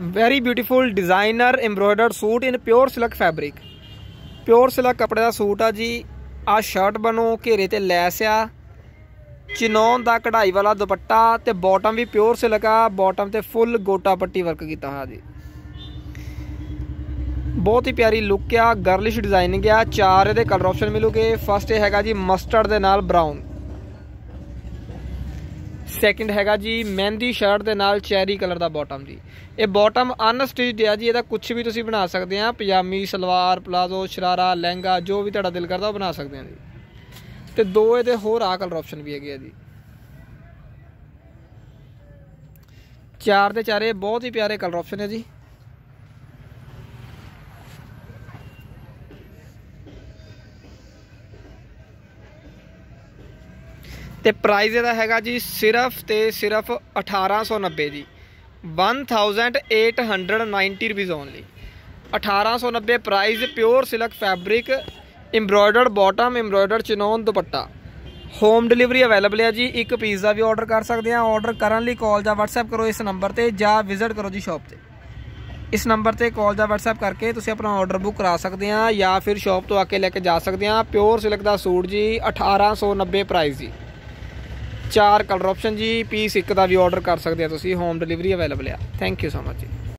Very beautiful designer embroidered suit in pure silk fabric pure silk ਕੱਪੜੇ ਦਾ suit ਆ ਜੀ। ਆ ਸ਼ਰਟ ਬਣੋ, ਘੇਰੇ ਤੇ ਲੈਸ ਆ। ਚਿਨੌਨ ਦਾ ਕਢਾਈ ਵਾਲਾ ਦੁਪੱਟਾ ਤੇ ਬਾਟਮ ਵੀ ਪਿਓਰ ਸਿਲਕ ਆ। ਬਾਟਮ ਤੇ ਫੁੱਲ ਗੋਟਾ ਪੱਟੀ ਵਰਕ ਕੀਤਾ ਹੋਇਆ ਜੀ। ਬਹੁਤ ਹੀ ਪਿਆਰੀ ਲੁੱਕ ਆ ਗਰਲਿਸ਼ ਡਿਜ਼ਾਈਨਿੰਗ ਆ। ਚਾਰ ਇਹਦੇ ਕਲਰ ਆਪਸ਼ਨ ਮਿਲੂਗੇ। ਫਸਟ ਇਹ ਹੈਗਾ ਜੀ ਮਸਟਰਡ ਦੇ ਨਾਲ ਬਰਾਊਨ ਸੈਕਿੰਡ ਹੈਗਾ ਜੀ ਮਹਿੰਦੀ ਸ਼ਰਟ ਦੇ ਨਾਲ ਚੈਰੀ ਕਲਰ ਦਾ ਬਾਟਮ ਜੀ। ਇਹ ਬਾਟਮ ਅਨਸਟਿਚਡ ਆ ਜੀ, ਇਹਦਾ ਕੁਝ ਵੀ ਤੁਸੀਂ ਬਣਾ ਸਕਦੇ ਆ। ਪਜਾਮੀ, ਸਲਵਾਰ ਪਲਾਜ਼ੋ ਸ਼ਰਾਰਾ, ਲਹਿੰਗਾ, ਜੋ ਵੀ ਤੁਹਾਡਾ ਦਿਲ ਕਰਦਾ ਉਹ ਬਣਾ ਸਕਦੇ ਆ ਜੀ। ਤੇ ਦੋ ਇਹਦੇ ਹੋਰ ਆ ਕਲਰ ਆਪਸ਼ਨ ਵੀ ਹੈਗੇ ਆ ਜੀ। ਚਾਰ ਦੇ ਚਾਰੇ ਬਹੁਤ ਹੀ ਪਿਆਰੇ ਕਲਰ ਆਪਸ਼ਨ ਹੈ ਜੀ। ਤੇ ਪ੍ਰਾਈਸ ਇਹਦਾ ਹੈਗਾ ਜੀ ਸਿਰਫ ਤੇ ਸਿਰਫ 1890 ਜੀ। 1890 ਰੁਪਏ only 1890 price pure silk fabric embroidered bottom embroidered chinon ਦੁਪੱਟਾ। ਹੋਮ ਡਿਲੀਵਰੀ ਅਵੇਲੇਬਲ ਹੈ ਜੀ। ਇੱਕ ਪੀਸ ਦਾ ਵੀ ਆਰਡਰ ਕਰ ਸਕਦੇ ਆ ਆਰਡਰ ਕਰਨ ਲਈ ਕਾਲ ਜਾਂ WhatsApp ਕਰੋ ਇਸ ਨੰਬਰ ਤੇ ਜਾਂ ਵਿਜ਼ਿਟ ਕਰੋ ਜੀ ਸ਼ਾਪ ਤੇ। ਇਸ ਨੰਬਰ ਤੇ ਕਾਲ ਜਾਂ WhatsApp ਕਰਕੇ ਤੁਸੀਂ ਆਪਣਾ ਆਰਡਰ ਬੁੱਕ ਕਰਾ ਸਕਦੇ ਆ ਜਾਂ ਫਿਰ ਸ਼ਾਪ ਤੋਂ ਆ ਕੇ ਲੈ ਕੇ ਜਾ ਸਕਦੇ ਆ ਪਿਓਰ ਸਿਲਕ ਦਾ ਸੂਟ ਜੀ 1890 ਪ੍ਰਾਈਸ ਜੀ। ਚਾਰ ਕਲਰ ਆਪਸ਼ਨ ਜੀ ਪੀਸ ਇੱਕ ਦਾ ਵੀ ਆਰਡਰ ਕਰ ਸਕਦੇ ਆ ਤੁਸੀਂ ਹੋਮ ਡਿਲੀਵਰੀ ਅਵੇਲੇਬਲ ਆ। ਥੈਂਕ ਯੂ ਸੋ ਮਚ ਜੀ।